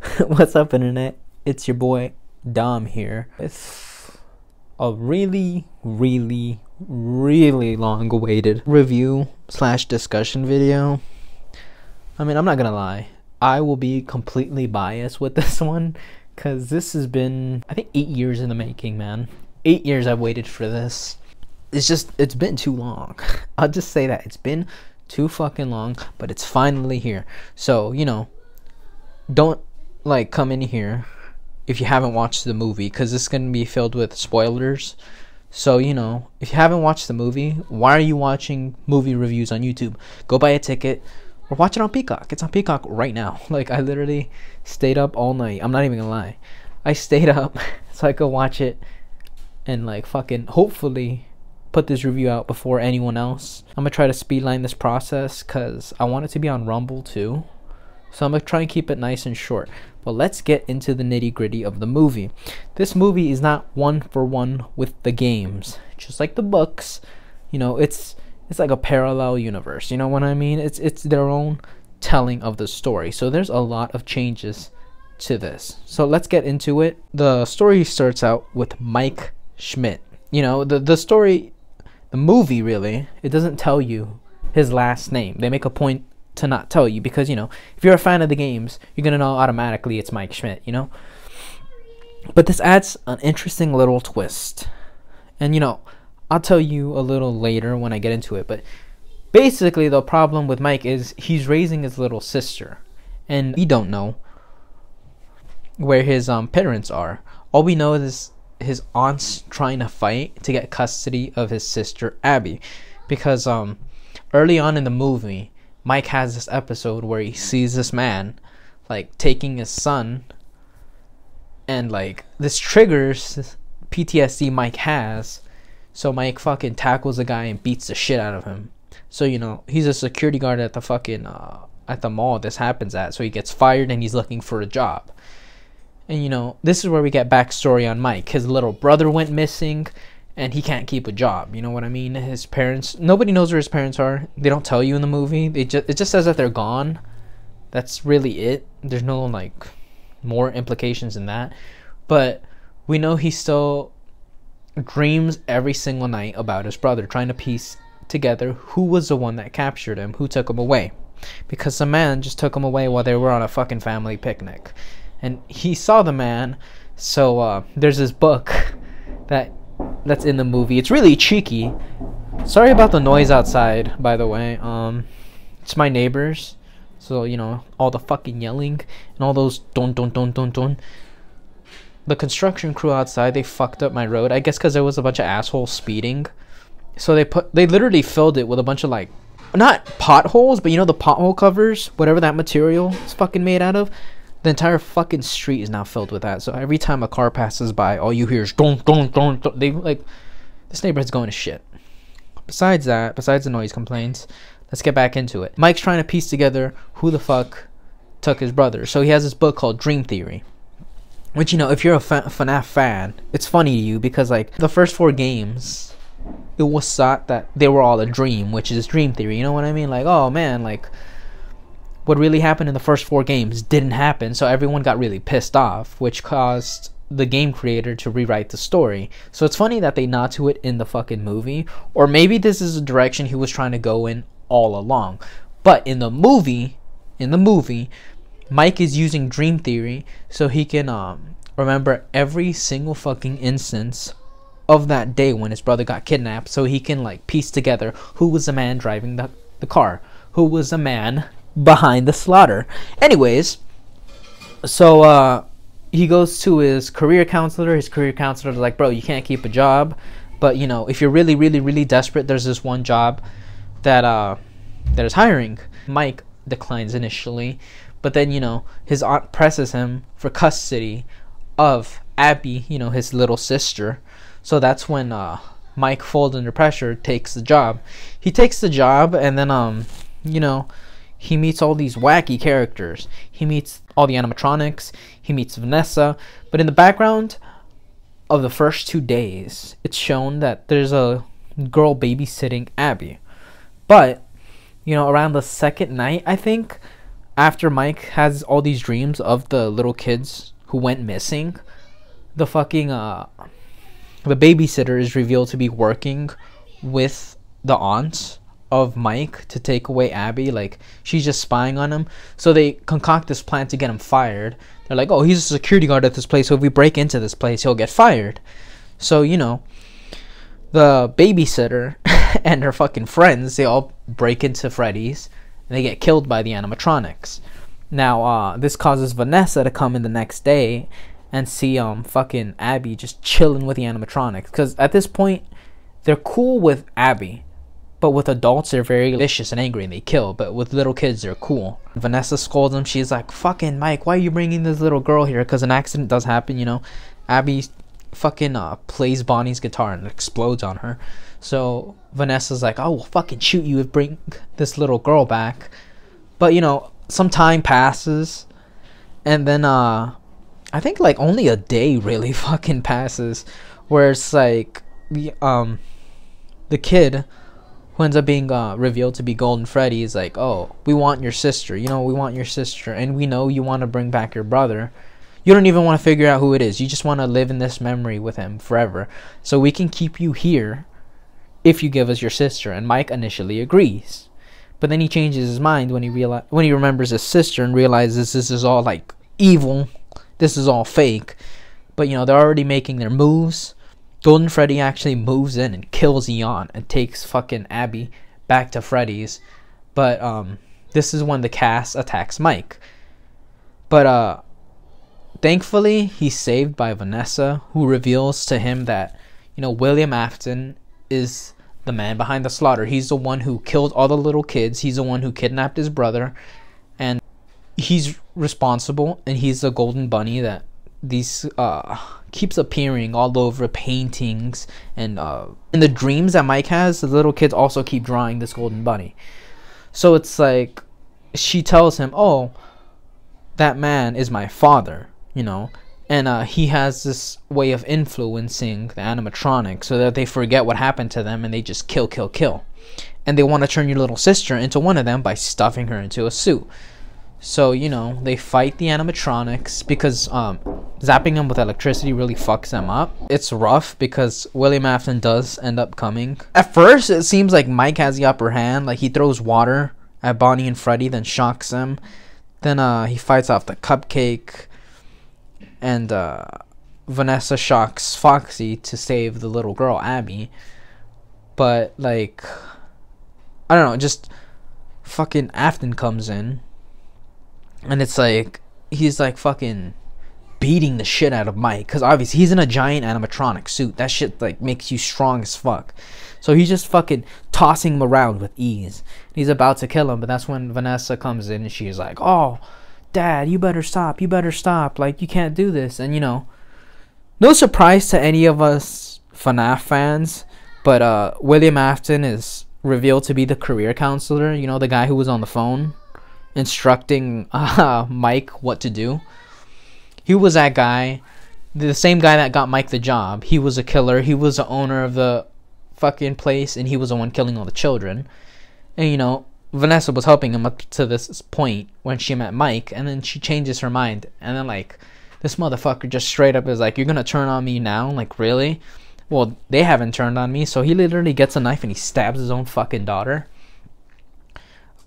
What's up, internet? It's your boy Dom here with a really, really, really long awaited review slash discussion video. I mean, I'm not gonna lie, I will be completely biased with this one because this has been, I think, eight years in the making, man. Eight years I've waited for this. It's just, it's been too long. I'll just say that. It's been too fucking long, but it's finally here. So, you know, don't like come in here if you haven't watched the movie this is going to be filled with spoilers. So, you know, if you haven't watched the movie, why are you watching movie reviews on YouTube? Go buy a ticket or watch it on Peacock. It's on Peacock right now. Like, I literally stayed up all night. I'm not even gonna lie. I stayed up so I could watch it and, like, fucking hopefully put this review out before anyone else. I'm gonna try to speedline this process because I want it to be on Rumble too. So I'm gonna try and keep it nice and short. But let's get into the nitty gritty of the movie. This movie is not one for one with the games, just like the books. You know, it's it's like a parallel universe. You know what I mean? It's it's their own telling of the story. So there's a lot of changes to this. So let's get into it. The story starts out with Mike Schmidt. You know, the the story the movie really, it doesn't tell you his last name. They make a point to not tell you because you know if you're a fan of the games you're gonna know automatically it's mike schmidt you know? But this adds an interesting little twist. And you know i'll tell you a little later when i get into it but basically the problem with mike is he's raising his little sister. And we don't know where his um parents are. All we know is his aunt's trying to fight to get custody of his sister abby because um early on in the movie Mike has this episode where he sees this man like taking his son and like this triggers PTSD Mike has. So Mike fucking tackles a guy and beats the shit out of him. So you know, he's a security guard at the fucking uh, at the mall this happens at. So he gets fired and he's looking for a job. And you know, this is where we get backstory on Mike. His little brother went missing and he can't keep a job. You know what I mean? His parents, nobody knows where his parents are. They don't tell you in the movie. They just it just says that they're gone. That's really it. There's no like more implications than that. But we know he still dreams every single night about his brother, trying to piece together who was the one that captured him, who took him away. Because some man just took him away while they were on a fucking family picnic. And he saw the man, so uh, there's this book that that's in the movie. It's really cheeky. Sorry about the noise outside, by the way. Um, it's my neighbors. So, you know, all the fucking yelling and all those don don don don don. The construction crew outside, they fucked up my road. I guess because there was a bunch of assholes speeding. So they put, they literally filled it with a bunch of like, not potholes, but you know the pothole covers, whatever that material is fucking made out of the entire fucking street is now filled with that. So every time a car passes by, all you hear is don't don't don't. They like this neighborhood's going to shit. Besides that, besides the noise complaints, let's get back into it. Mike's trying to piece together who the fuck took his brother. So he has this book called Dream Theory. Which you know, if you're a FNAF fan, it's funny to you because like the first four games, it was thought that they were all a dream, which is Dream Theory. You know what I mean? Like, oh man, like what really happened in the first four games didn't happen, so everyone got really pissed off, which caused the game creator to rewrite the story. So it's funny that they nod to it in the fucking movie, or maybe this is a direction he was trying to go in all along. But in the movie, in the movie, Mike is using dream theory so he can um, remember every single fucking instance of that day when his brother got kidnapped so he can like piece together who was the man driving the, the car, who was the man behind the slaughter. Anyways, so uh, he goes to his career counselor. His career counselor is like, bro, you can't keep a job, but you know, if you're really, really, really desperate, there's this one job that uh, that is hiring. Mike declines initially, but then you know his aunt presses him for custody of Abby, you know, his little sister. So that's when uh, Mike, falls under pressure, takes the job. He takes the job, and then um, you know he meets all these wacky characters. He meets all the animatronics, he meets Vanessa, but in the background of the first two days, it's shown that there's a girl babysitting Abby. But you know, around the second night, I think, after Mike has all these dreams of the little kids who went missing, the fucking uh the babysitter is revealed to be working with the aunt of Mike to take away Abby. Like she's just spying on him. So they concoct this plan to get him fired. They're like, "Oh, he's a security guard at this place. So if we break into this place, he'll get fired." So you know, the babysitter and her fucking friends they all break into Freddy's and they get killed by the animatronics. Now, uh, this causes Vanessa to come in the next day and see um fucking Abby just chilling with the animatronics because at this point they're cool with Abby but with adults, they're very vicious and angry and they kill. But with little kids, they're cool. Vanessa scolds him. She's like, fucking Mike, why are you bringing this little girl here? Because an accident does happen, you know. Abby fucking uh, plays Bonnie's guitar and explodes on her. So Vanessa's like, oh, we'll fucking shoot you if bring this little girl back. But, you know, some time passes. And then, uh, I think like only a day really fucking passes. Where it's like, the, um, the kid who ends up being uh, revealed to be Golden Freddy is like, oh, we want your sister. You know, we want your sister, and we know you want to bring back your brother. You don't even want to figure out who it is. You just want to live in this memory with him forever. So we can keep you here if you give us your sister. And Mike initially agrees, but then he changes his mind when he reali- when he remembers his sister and realizes this is all like evil. This is all fake. But you know they're already making their moves Golden Freddy actually moves in and kills Eon and takes fucking Abby back to Freddy's. But um this is when the cast attacks Mike. But uh thankfully he's saved by Vanessa who reveals to him that you know William Afton is the man behind the slaughter. He's the one who killed all the little kids. He's the one who kidnapped his brother and he's responsible and he's the golden bunny that these uh keeps appearing all over paintings and uh in the dreams that Mike has, the little kids also keep drawing this golden bunny. So it's like she tells him, "Oh, that man is my father," you know, and uh, he has this way of influencing the animatronics so that they forget what happened to them and they just kill, kill, kill. And they want to turn your little sister into one of them by stuffing her into a suit. So, you know, they fight the animatronics because um, zapping them with electricity really fucks them up. It's rough because William Afton does end up coming. At first, it seems like Mike has the upper hand. Like, he throws water at Bonnie and Freddy, then shocks them. Then uh, he fights off the cupcake. And uh, Vanessa shocks Foxy to save the little girl, Abby. But, like, I don't know, just fucking Afton comes in and it's like he's like fucking beating the shit out of Mike because obviously he's in a giant animatronic suit. That shit like makes you strong as fuck. So he's just fucking tossing him around with ease. He's about to kill him, but that's when Vanessa comes in and she's like, "Oh, Dad, you better stop. You better stop. Like you can't do this." And you know, no surprise to any of us FNAF fans, but uh, William Afton is revealed to be the career counselor. You know, the guy who was on the phone instructing uh, Mike what to do. He was that guy, the same guy that got Mike the job. He was a killer. He was the owner of the fucking place, and he was the one killing all the children. And you know, Vanessa was helping him up to this point when she met Mike, and then she changes her mind, and then like this motherfucker just straight up is like, "You're gonna turn on me now? Like really?" Well, they haven't turned on me, so he literally gets a knife and he stabs his own fucking daughter.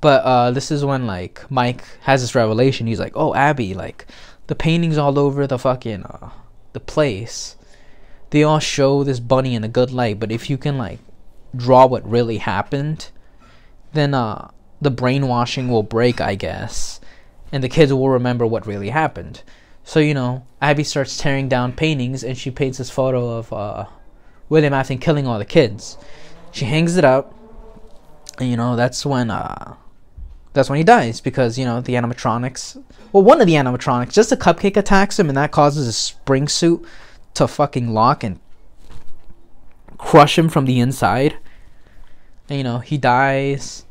But uh, this is when like Mike has this revelation. He's like, "Oh, Abby, like the paintings all over the fucking uh, the place. They all show this bunny in a good light. But if you can like draw what really happened, then uh, the brainwashing will break, I guess, and the kids will remember what really happened. So you know, Abby starts tearing down paintings, and she paints this photo of uh, William Afton killing all the kids. She hangs it up, and you know that's when uh, that's when he dies because you know the animatronics. Well, one of the animatronics, just a cupcake attacks him, and that causes his spring suit to fucking lock and crush him from the inside. And you know he dies.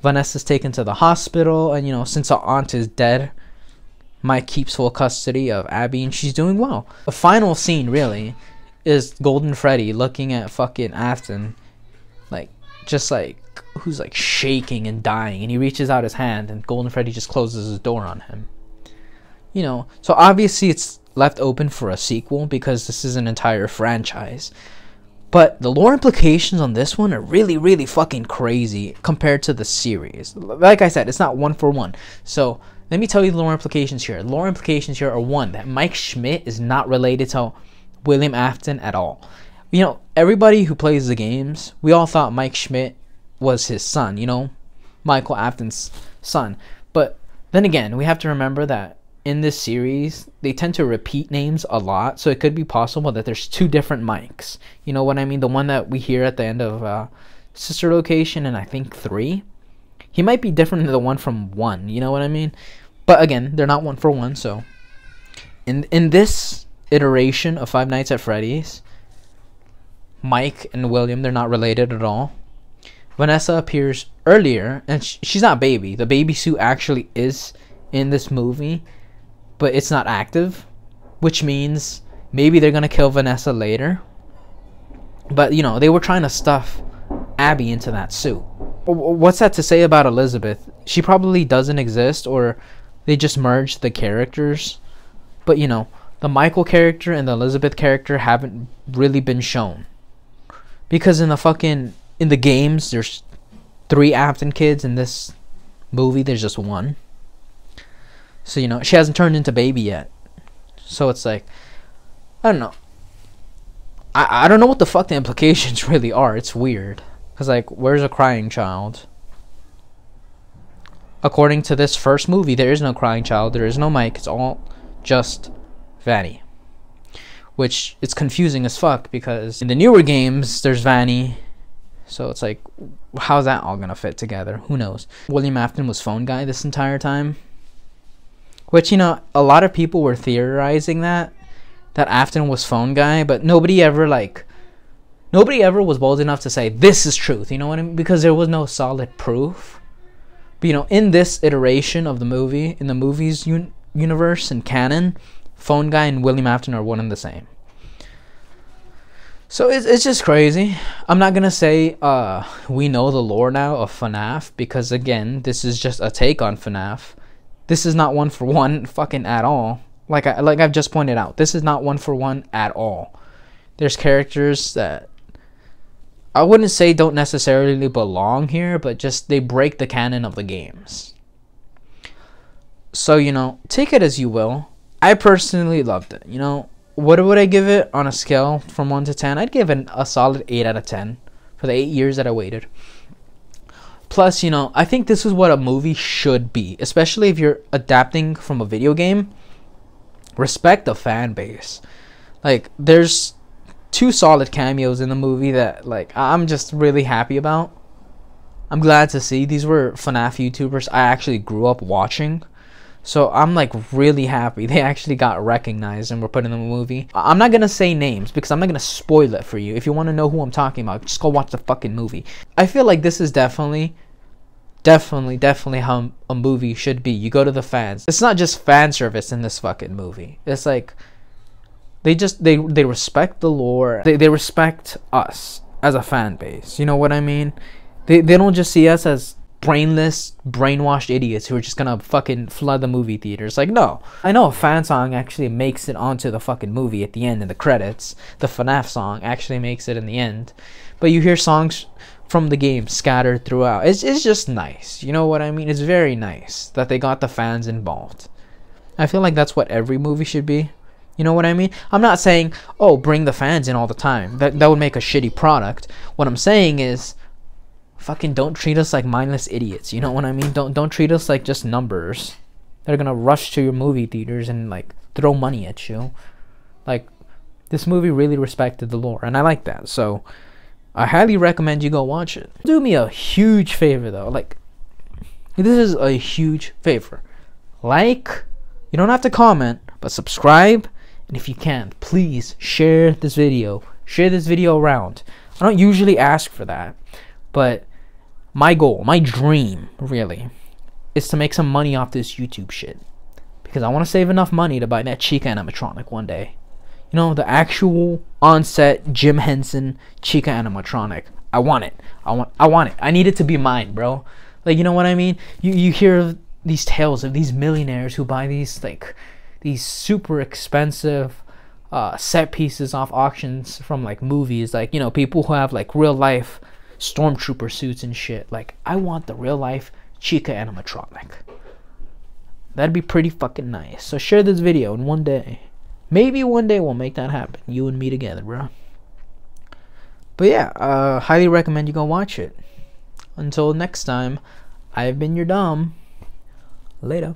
Vanessa's taken to the hospital, and you know since her aunt is dead, Mike keeps full custody of Abby, and she's doing well. The final scene really is Golden Freddy looking at fucking Afton, like just like who's like shaking and dying and he reaches out his hand and Golden Freddy just closes his door on him. You know, so obviously it's left open for a sequel because this is an entire franchise. But the lore implications on this one are really, really fucking crazy compared to the series. Like I said, it's not one for one. So let me tell you the lore implications here. Lore implications here are one that Mike Schmidt is not related to William Afton at all. You know, everybody who plays the games, we all thought Mike Schmidt was his son, you know, Michael Afton's son. But then again, we have to remember that in this series, they tend to repeat names a lot, so it could be possible that there's two different Mikes. You know what I mean? The one that we hear at the end of uh, Sister Location and I think 3. He might be different than the one from 1, you know what I mean? But again, they're not one for one, so in in this iteration of Five Nights at Freddy's, Mike and William, they're not related at all. Vanessa appears earlier, and sh- she's not baby. The baby suit actually is in this movie, but it's not active, which means maybe they're gonna kill Vanessa later. But you know, they were trying to stuff Abby into that suit. What's that to say about Elizabeth? She probably doesn't exist, or they just merged the characters. But you know, the Michael character and the Elizabeth character haven't really been shown. Because in the fucking in the games, there's three Afton kids. In this movie, there's just one. So, you know, she hasn't turned into baby yet. So it's like, I don't know. I, I don't know what the fuck the implications really are. It's weird. Because, like, where's a crying child? According to this first movie, there is no crying child. There is no Mike. It's all just Vanny. Which it's confusing as fuck because in the newer games, there's Vanny. So it's like, how's that all gonna fit together? Who knows? William Afton was phone guy this entire time. Which, you know, a lot of people were theorizing that that Afton was phone guy, but nobody ever like nobody ever was bold enough to say this is truth, you know what I mean? Because there was no solid proof. But you know, in this iteration of the movie, in the movies un- universe and canon, phone guy and William Afton are one and the same. So it's, it's just crazy. I'm not gonna say uh, we know the lore now of FNAF because again, this is just a take on FNAF. This is not one for one fucking at all. Like I like I've just pointed out, this is not one for one at all. There's characters that I wouldn't say don't necessarily belong here, but just they break the canon of the games. So, you know, take it as you will. I personally loved it. You know, what would I give it on a scale from 1 to 10? I'd give it a solid 8 out of 10 for the 8 years that I waited. Plus, you know, I think this is what a movie should be, especially if you're adapting from a video game. Respect the fan base. Like, there's two solid cameos in the movie that, like, I'm just really happy about. I'm glad to see. These were FNAF YouTubers I actually grew up watching. So I'm like really happy they actually got recognized and were put in the movie. I'm not gonna say names because I'm not gonna spoil it for you. If you want to know who I'm talking about, just go watch the fucking movie. I feel like this is definitely, definitely, definitely how a movie should be. You go to the fans. It's not just fan service in this fucking movie. It's like they just they they respect the lore. They they respect us as a fan base. You know what I mean? They they don't just see us as brainless, brainwashed idiots who are just gonna fucking flood the movie theaters. Like, no. I know a fan song actually makes it onto the fucking movie at the end in the credits. The FNAF song actually makes it in the end. But you hear songs from the game scattered throughout. It's, it's just nice. You know what I mean? It's very nice that they got the fans involved. I feel like that's what every movie should be. You know what I mean? I'm not saying, oh, bring the fans in all the time. That, that would make a shitty product. What I'm saying is, fucking don't treat us like mindless idiots. You know what I mean? Don't don't treat us like just numbers. They're gonna rush to your movie theaters and like throw money at you. Like this movie really respected the lore, and I like that. So I highly recommend you go watch it. Do me a huge favor though. Like this is a huge favor. Like, you don't have to comment, but subscribe. And if you can, please share this video. Share this video around. I don't usually ask for that, but my goal, my dream, really, is to make some money off this YouTube shit. Because I want to save enough money to buy that Chica animatronic one day. You know, the actual on-set Jim Henson Chica animatronic. I want it. I want I want it. I need it to be mine, bro. Like you know what I mean? You you hear these tales of these millionaires who buy these like these super expensive uh, set pieces off auctions from like movies, like you know people who have like real life stormtrooper suits and shit. Like I want the real life Chica animatronic. That'd be pretty fucking nice. So share this video and one day, maybe one day we'll make that happen. You and me together, bro. But yeah, uh, highly recommend you go watch it. Until next time, I've been your Dom. Later.